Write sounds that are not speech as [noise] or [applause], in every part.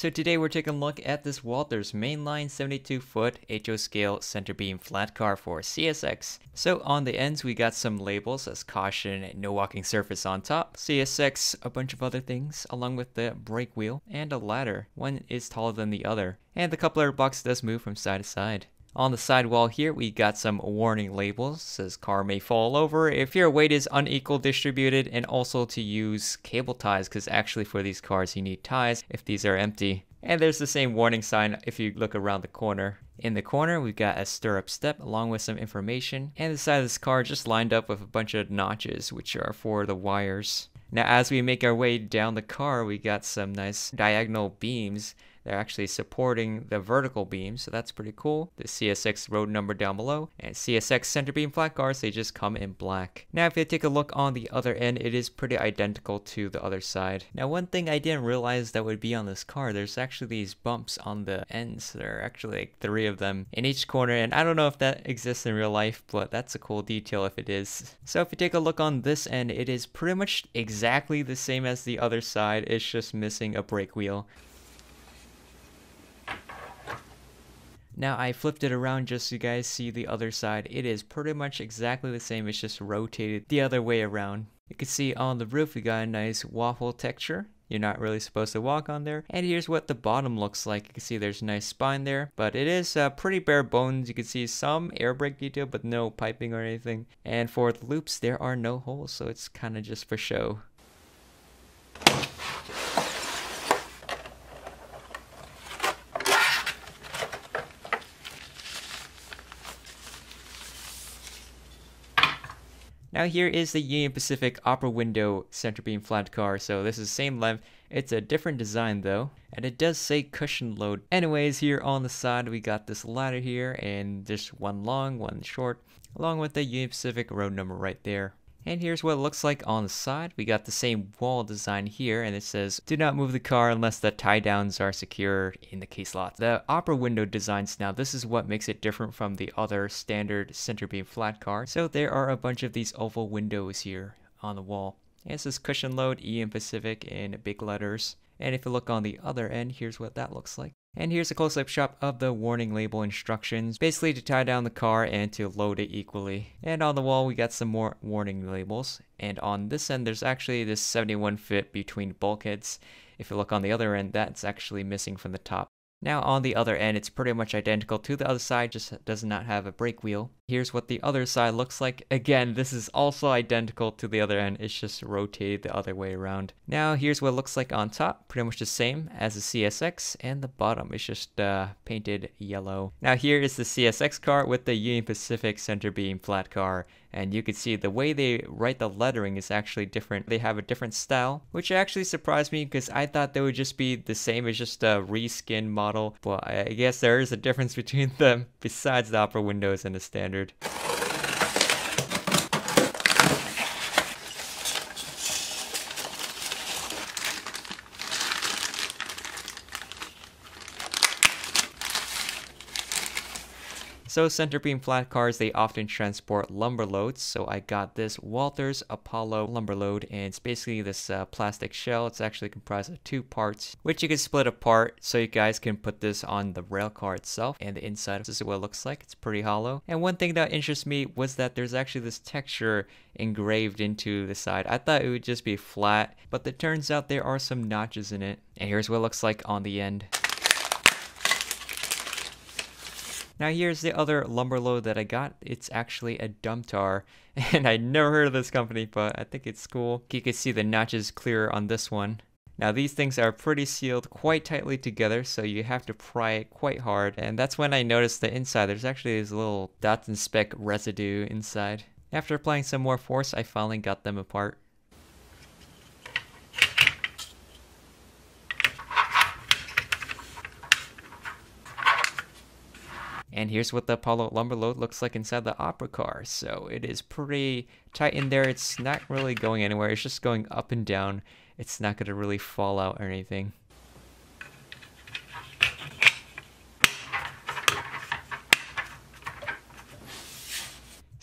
so today we're taking a look at this Walthers mainline 72 foot HO scale center beam flat car for CSX. So on the ends we got some labels as caution no walking surface on top, CSX, a bunch of other things, along with the brake wheel and a ladder. One is taller than the other. And the coupler box does move from side to side. On the sidewall here, we got some warning labels. says car may fall over if your weight is unequal distributed and also to use cable ties because actually for these cars you need ties if these are empty. And there's the same warning sign if you look around the corner. In the corner, we've got a stirrup step along with some information, and the side of this car just lined up with a bunch of notches, which are for the wires. Now, as we make our way down the car, we got some nice diagonal beams they're actually supporting the vertical beam, so that's pretty cool. The CSX road number down below, and CSX center beam flat cars, they just come in black. Now if you take a look on the other end, it is pretty identical to the other side. Now one thing I didn't realize that would be on this car, there's actually these bumps on the ends. There are actually like three of them in each corner, and I don't know if that exists in real life, but that's a cool detail if it is. So if you take a look on this end, it is pretty much exactly the same as the other side, it's just missing a brake wheel. Now I flipped it around just so you guys see the other side. It is pretty much exactly the same, it's just rotated the other way around. You can see on the roof we got a nice waffle texture. You're not really supposed to walk on there. And here's what the bottom looks like. You can see there's a nice spine there, but it is uh, pretty bare bones. You can see some air brake detail, but no piping or anything. And for the loops, there are no holes, so it's kind of just for show. Now here is the Union Pacific Opera Window center beam flat car, so this is the same length, it's a different design though, and it does say cushion load. Anyways, here on the side we got this ladder here, and just one long, one short, along with the Union Pacific road number right there. And here's what it looks like on the side. We got the same wall design here and it says, do not move the car unless the tie downs are secure in the case lot. The opera window designs now, this is what makes it different from the other standard center beam flat car. So there are a bunch of these oval windows here on the wall. And it says cushion load Union Pacific in big letters. And if you look on the other end, here's what that looks like. And here's a close-up shot of the warning label instructions, basically to tie down the car and to load it equally. And on the wall we got some more warning labels. And on this end there's actually this 71 fit between bulkheads. If you look on the other end, that's actually missing from the top. Now on the other end, it's pretty much identical to the other side, just does not have a brake wheel. Here's what the other side looks like. Again, this is also identical to the other end, it's just rotated the other way around. Now here's what it looks like on top, pretty much the same as the CSX, and the bottom is just uh, painted yellow. Now here is the CSX car with the Union Pacific center beam flat car and you can see the way they write the lettering is actually different. They have a different style, which actually surprised me because I thought they would just be the same as just a reskin model, but I guess there is a difference between [laughs] them besides the opera windows and the standard. So center beam flat cars, they often transport lumber loads. So I got this Walthers Apollo lumber load and it's basically this uh, plastic shell. It's actually comprised of two parts, which you can split apart so you guys can put this on the rail car itself. And the inside, this is what it looks like. It's pretty hollow. And one thing that interests me was that there's actually this texture engraved into the side. I thought it would just be flat, but it turns out there are some notches in it. And here's what it looks like on the end. Now here's the other lumber load that I got. It's actually a Domtar, [laughs] and I never heard of this company, but I think it's cool. You can see the notches clearer on this one. Now these things are pretty sealed quite tightly together, so you have to pry it quite hard, and that's when I noticed the inside. There's actually this little dots and speck residue inside. After applying some more force, I finally got them apart. And here's what the Apollo lumber load looks like inside the Opera car. So it is pretty tight in there. It's not really going anywhere. It's just going up and down. It's not going to really fall out or anything.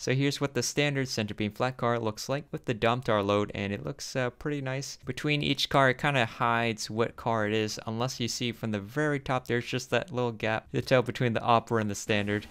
So here's what the standard center beam flat car looks like with the Domtar load and it looks uh, pretty nice. Between each car it kind of hides what car it is unless you see from the very top there's just that little gap to tell between the Opera and the standard.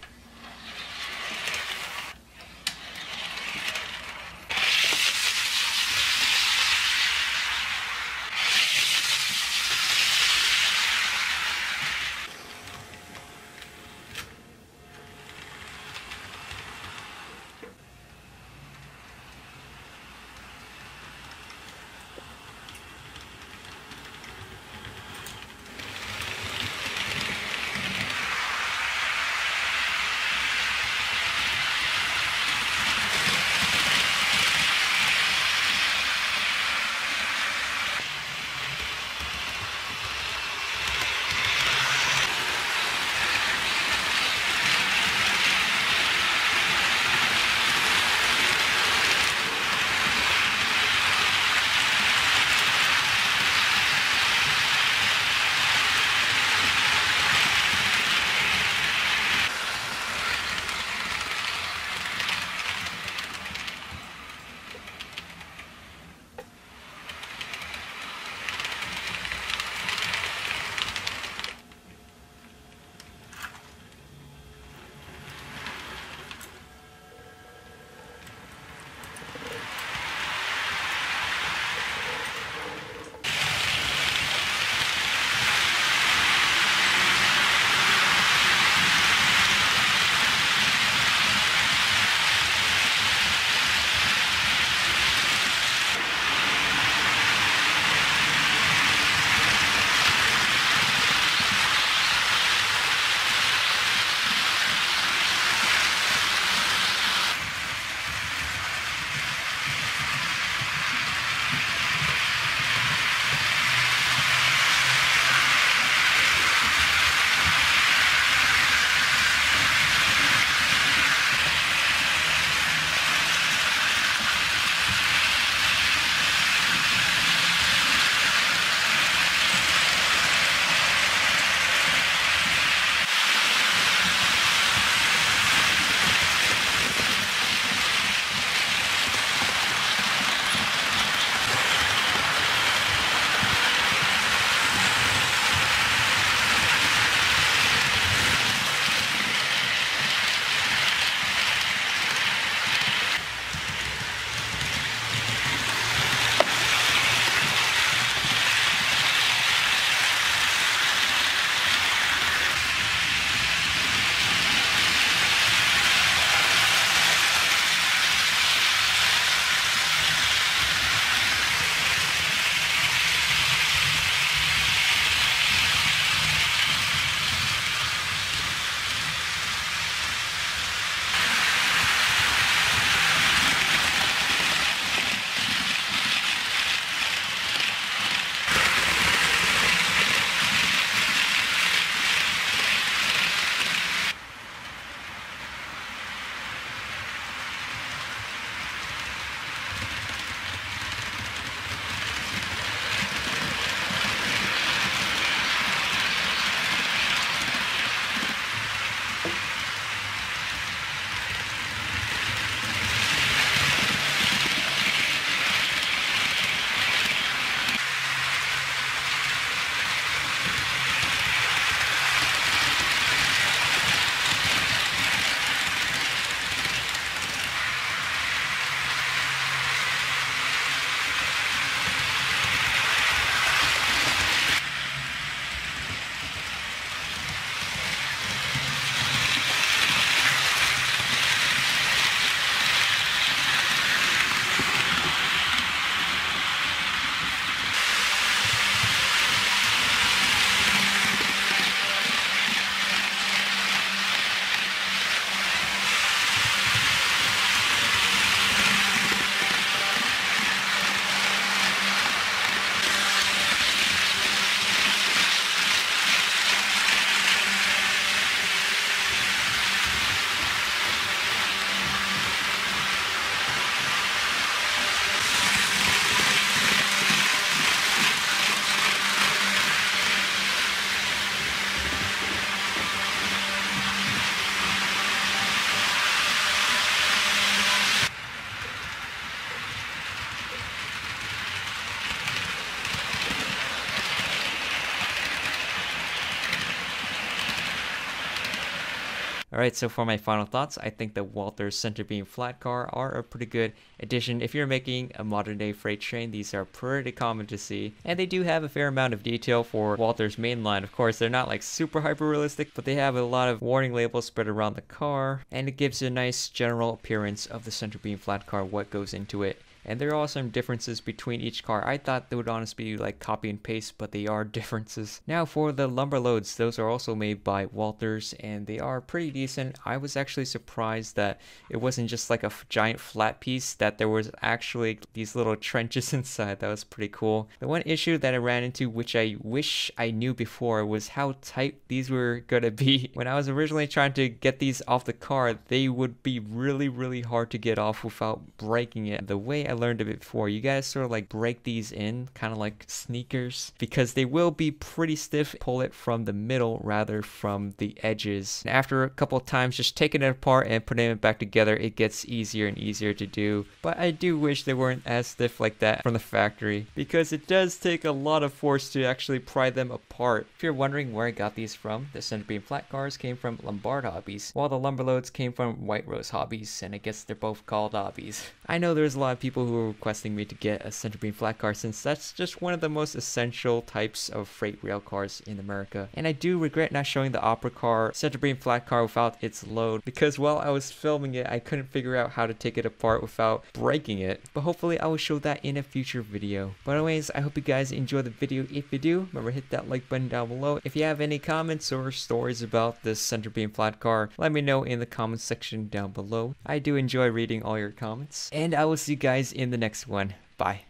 Alright, so for my final thoughts, I think the Walthers center beam flat car are a pretty good addition. If you're making a modern day freight train, these are pretty common to see. And they do have a fair amount of detail for Walthers main line. Of course, they're not like super hyper realistic, but they have a lot of warning labels spread around the car. And it gives a nice general appearance of the center beam flat car, what goes into it. And there are some differences between each car. I thought they would honestly be like copy and paste, but they are [laughs] differences. Now for the lumber loads, those are also made by Walthers and they are pretty decent. I was actually surprised that it wasn't just like a giant flat piece, that there was actually these little [laughs] trenches inside. That was pretty cool. The one issue that I ran into, which I wish I knew before, was how tight these were [laughs] gonna be. When I was originally trying to get these off the car, they would be really, really hard to get off without breaking it. The way I learned of it before. You guys sort of like break these in, kind of like sneakers, because they will be pretty stiff. Pull it from the middle rather from the edges. And after a couple of times, just taking it apart and putting it back together, it gets easier and easier to do. But I do wish they weren't as stiff like that from the factory, because it does take a lot of force to actually pry them apart. If you're wondering where I got these from, the center beam flat cars came from Lombard Hobbies, while the lumber loads came from White Rose Hobbies, and I guess they're both called hobbies. [laughs] I know there's a lot of people who are requesting me to get a center beam flat car since that's just one of the most essential types of freight rail cars in America. And I do regret not showing the Opera car center beam flat car without its load because while I was filming it, I couldn't figure out how to take it apart without breaking it. But hopefully I will show that in a future video. But anyways, I hope you guys enjoy the video. If you do, remember hit that like button down below. If you have any comments or stories about this center beam flat car, let me know in the comments section down below. I do enjoy reading all your comments. And I will see you guys in the next one. Bye.